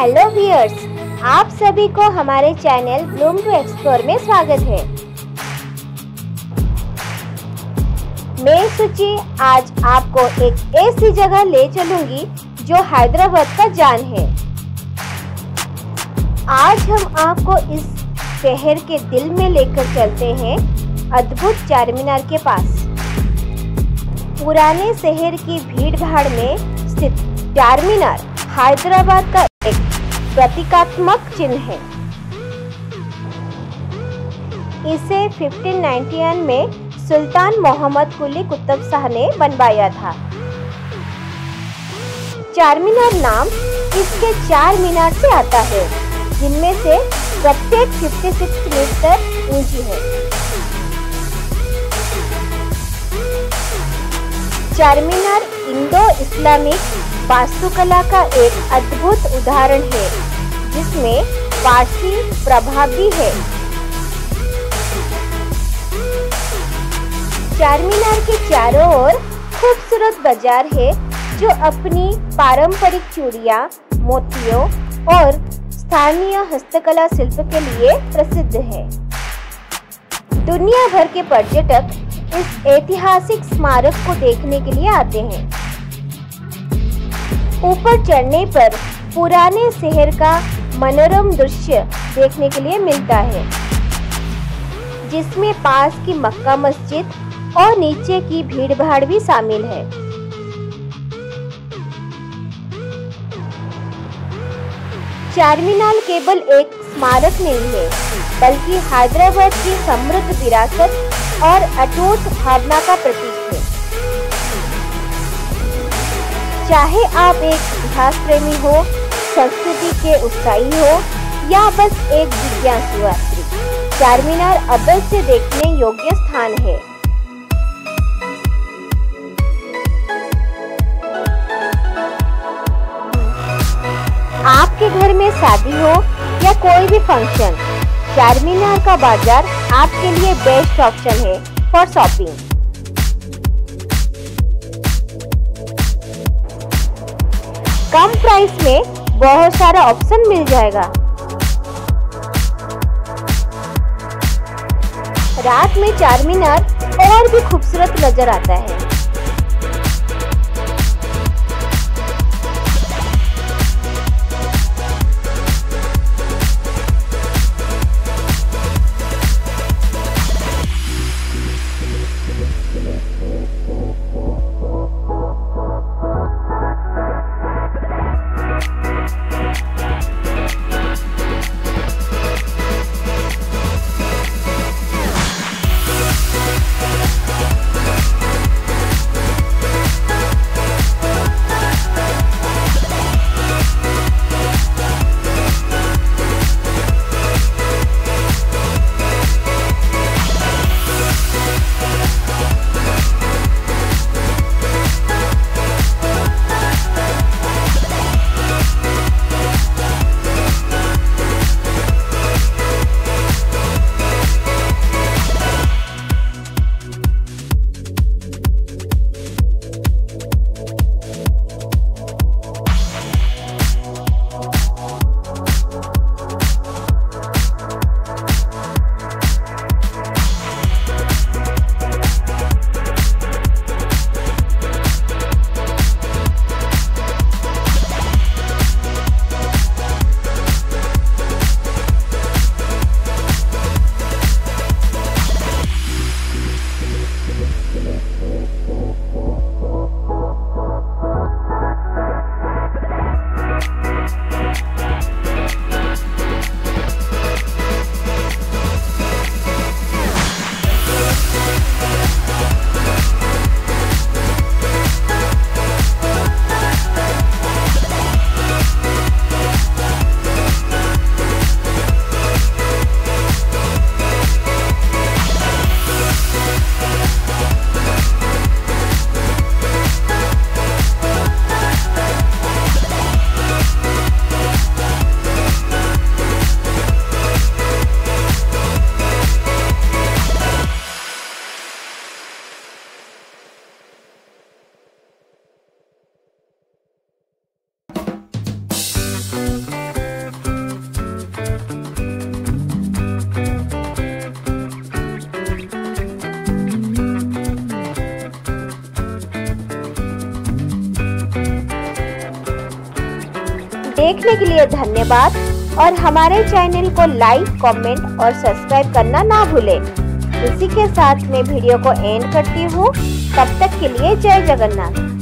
Hello viewers आप सभी को हमारे चैनल ब्लूम टू एक्सप्लोर में स्वागत है। मैं सुचि, आज आपको एक ऐसी जगह ले चलूँगी जो हैदराबाद का जान है। आज हम आपको इस शहर के दिल में लेकर चलते हैं अद्भुत चार मीनार के पास। पुराने शहर की भीड़ भाड़ में स्थित चार मीनार हैदराबाद का एक प्रतीकात्मक चिन्ह है। इसे 1591 में सुल्तान मोहम्मद कुली कुतुब शाह ने बनवाया था। चार मीनार नाम इसके चार मीनार से आता है, जिनमें से प्रत्येक 56 मीटर ऊँची है। चारमीनार इंडो इस्लामिक वास्तुकला का एक अद्भुत उदाहरण है, जिसमें पारसी प्रभाव भी है। चारमीनार के चारों ओर खूबसूरत बाज़ार है, जो अपनी पारंपरिक चूड़िया, मोतियों और स्थानीय हस्तकला शिल्प के लिए प्रसिद्ध है। दुनिया भर के पर्यटक इस ऐतिहासिक स्मारक को देखने के लिए आते हैं। ऊपर चढ़ने पर पुराने शहर का मनोरम दृश्य देखने के लिए मिलता है, जिसमें पास की मक्का मस्जिद और नीचे की भीड़ भाड़ भी शामिल है। चारमीनार केवल एक स्मारक नहीं है, बल्कि हैदराबाद की समृद्ध विरासत और अटूट भावना का प्रतीक है। चाहे आप एक इतिहास प्रेमी हो, संस्कृति के उत्साही हो, या बस एक जिज्ञासु यात्री चारमीनार अब्बल से देखने योग्य स्थान है। आपके घर में शादी हो या कोई भी फ़ंक्शन चारमीनार का बाज़ार आपके लिए बेस्ट ऑप्शन है फॉर शॉपिंग कम प्राइस में बहुत सारा ऑप्शन मिल जाएगा। रात में चार मीनार और भी खूबसूरत नज़र आता है। देखने के लिए धन्यवाद। और हमारे चैनल को लाइक, कमेंट और सब्सक्राइब करना ना भूलें। इसी के साथ मैं वीडियो को एंड करती हूँ। तब तक के लिए जय जगन्नाथ।